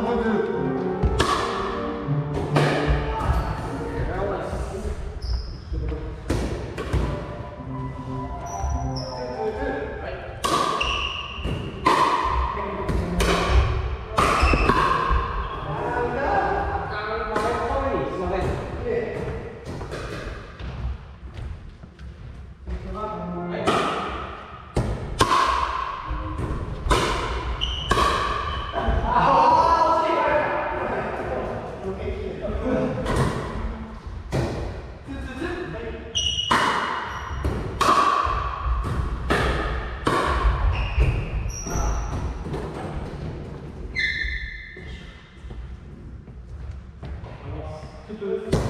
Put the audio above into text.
Allah'a Thank